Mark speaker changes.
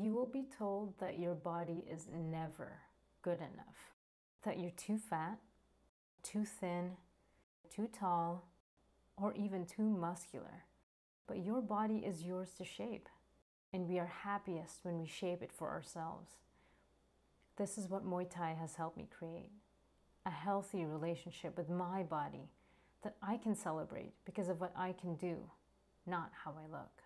Speaker 1: You will be told that your body is never good enough, that you're too fat, too thin, too tall, or even too muscular. But your body is yours to shape, and we are happiest when we shape it for ourselves. This is what Muay Thai has helped me create a healthy relationship with my body that I can celebrate because of what I can do, not how I look.